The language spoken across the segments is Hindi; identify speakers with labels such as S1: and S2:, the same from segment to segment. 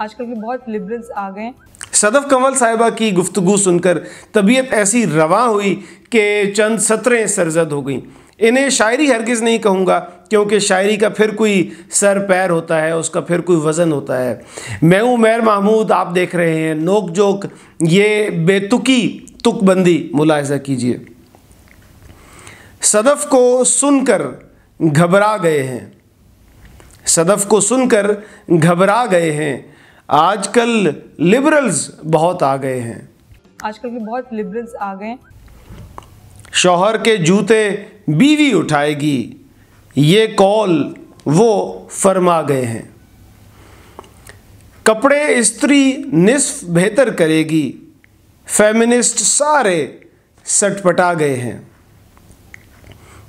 S1: आजकल के बहुत लिबरल्स आ गए
S2: सदफ कंवल साहिबा की गुफ्तगु सुनकर तबीयत ऐसी रवा हुई कि चंद सतरें सरजद हो गईं। इन्हें शायरी हरगिज़ नहीं कहूँगा, क्योंकि शायरी का फिर कोई सर पैर होता है, उसका फिर कोई वज़न होता है। मैं हूँ मैर महमूद, आप देख रहे हैं नोक जोक। ये बेतुकी तुकबंदी, मुलायजा कीजिए। सदफ को सुनकर घबरा गए हैं। सदफ को सुनकर घबरा गए हैं। आजकल लिबरल्स बहुत आ गए हैं।
S1: आजकल के बहुत लिबरल्स आ गए हैं।
S2: शौहर के जूते बीवी उठाएगी ये कॉल वो फरमा गए हैं। कपड़े स्त्री निसफ बेहतर करेगी फेमिनिस्ट सारे सटपटा गए हैं।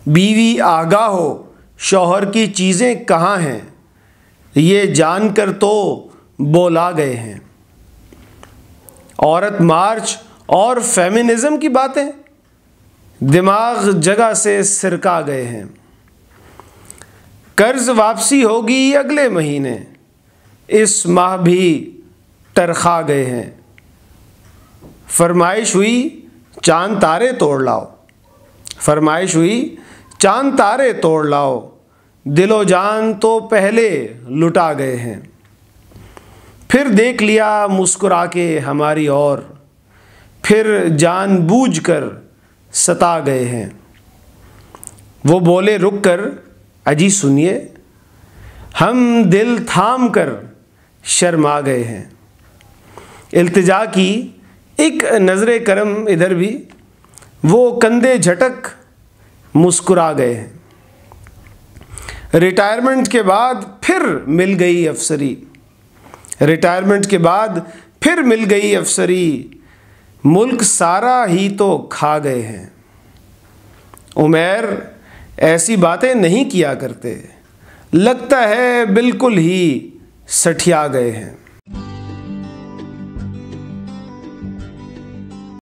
S2: बीवी आगा हो शौहर की चीज़ें कहाँ हैं ये जानकर तो बोला गए हैं। औरत मार्च और फेमिनिज़म की बातें दिमाग जगह से सिरका गए हैं। कर्ज वापसी होगी अगले महीने, इस माह भी तरखा गए हैं। फरमाइश हुई, चाँद तारे तोड़ लाओ। फरमाइश हुई, चाँद तारे तोड़ लाओ। दिलो जान तो पहले लुटा गए हैं। फिर देख लिया मुस्कुरा के हमारी और फिर जान बूझ कर सता गए हैं। वो बोले, रुक कर, अजी सुनिए, हम दिल थाम कर शर्मा गए हैं। इल्तिजा की एक नज़र करम इधर भी, वो कंधे झटक मुस्कुरा गए हैं। रिटायरमेंट के बाद फिर मिल गई अफसरी। रिटायरमेंट के बाद फिर मिल गई अफसरी। मुल्क सारा ही तो खा गए हैं। उमेर ऐसी बातें नहीं किया करते। लगता है बिल्कुल ही सठिया गए हैं।